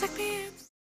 suck me in.